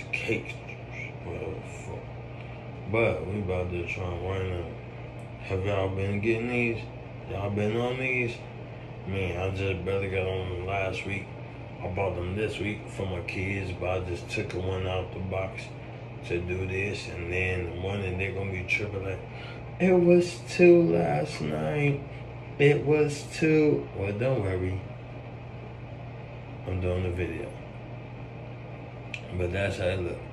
It's. But we about to try run them. Have y'all been getting these? Y'all been on these? Man, I just barely got on them last week. I bought them this week for my kids, but I just took one out the box to do this, and then the morning they're gonna be tripping A. It was two last night. It was two. Well, don't worry. I'm doing the video. But that's how it look.